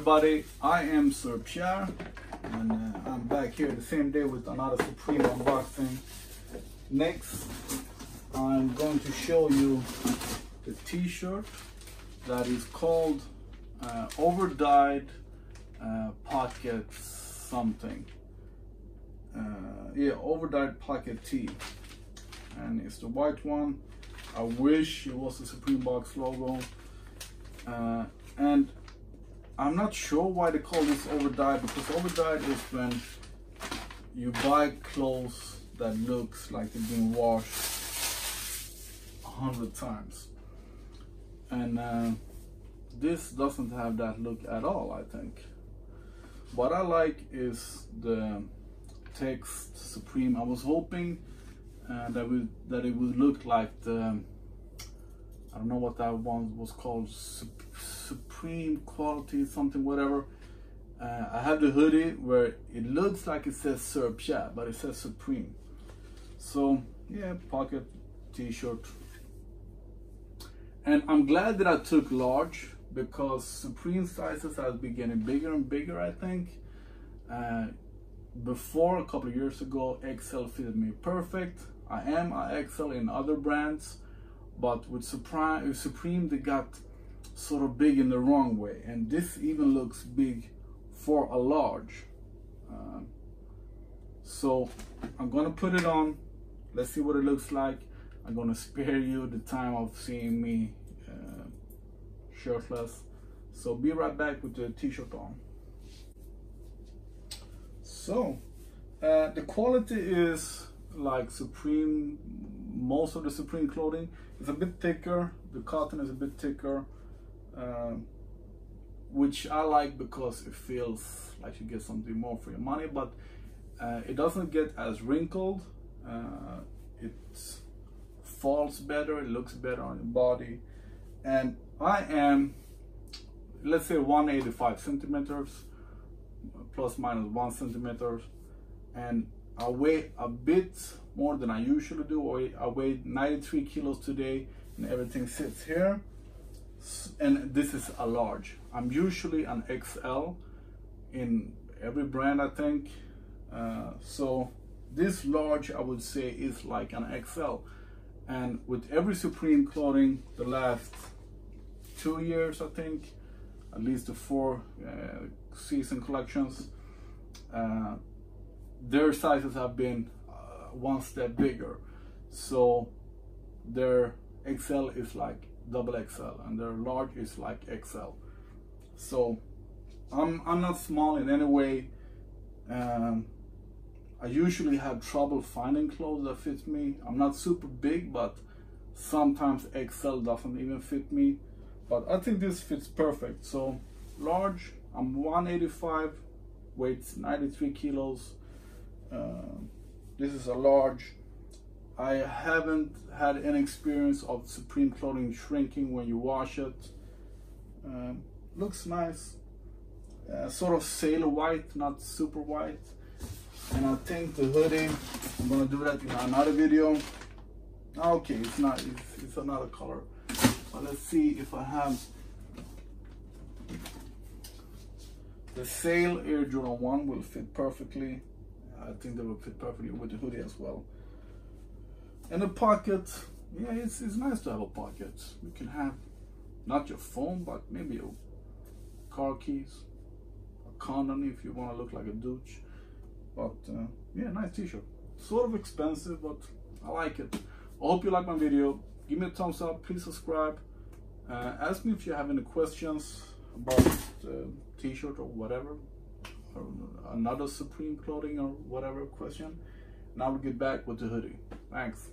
everybody, I am Sir Pierre and uh, I'm back here the same day with another Supreme unboxing. Next, I'm going to show you the t-shirt that is called uh, Overdyed uh, Pocket something. Uh, yeah, Overdyed Pocket Tee. And it's the white one. I wish it was the Supreme Box logo. Uh, and I'm not sure why they call this overdyed because overdyed is when you buy clothes that looks like they've been washed a hundred times. And uh, this doesn't have that look at all, I think. What I like is the text Supreme. I was hoping uh, that, that it would look like the, I don't know what that one was called, supreme quality something whatever. Uh, I have the hoodie where it looks like it says Sir Pierre but it says Supreme. So yeah pocket t-shirt. And I'm glad that I took large because Supreme sizes have been getting bigger and bigger I think. Uh, before a couple of years ago XL fitted me perfect. I am a XL in other brands but with Supreme, Supreme they got sort of big in the wrong way. And this even looks big for a large. Uh, so I'm gonna put it on. Let's see what it looks like. I'm gonna spare you the time of seeing me uh, shirtless. So be right back with the t-shirt on. So uh, the quality is like Supreme. Most of the Supreme clothing is a bit thicker. The cotton is a bit thicker um, which I like because it feels like you get something more for your money, but uh, it doesn't get as wrinkled. Uh, it falls better, it looks better on your body. And I am, let's say 185 centimeters, plus minus one centimeters. And I weigh a bit more than I usually do. I weigh 93 kilos today and everything sits here and this is a large. I'm usually an XL in every brand, I think. Uh, so this large, I would say, is like an XL. And with every Supreme clothing, the last two years, I think, at least the four uh, season collections, uh, their sizes have been uh, one step bigger. So their XL is like double XL and their large is like XL. So I'm, I'm not small in any way. Um, I usually have trouble finding clothes that fit me. I'm not super big, but sometimes XL doesn't even fit me. But I think this fits perfect. So large, I'm 185, weights 93 kilos. Uh, this is a large. I haven't had any experience of Supreme clothing shrinking when you wash it. Um, looks nice. Uh, sort of sailor white, not super white. And I think the hoodie, I'm gonna do that in another video. Okay, it's not, it's, it's another color. But let's see if I have the Sail Air Jordan 1 will fit perfectly. I think they will fit perfectly with the hoodie as well. And a pocket, yeah, it's, it's nice to have a pocket. You can have not your phone, but maybe your car keys, a condom if you want to look like a douche. But uh, yeah, nice t-shirt. Sort of expensive, but I like it. I hope you like my video. Give me a thumbs up, please subscribe. Uh, ask me if you have any questions about the t-shirt or whatever, or another Supreme clothing or whatever question. And I will get back with the hoodie. Thanks.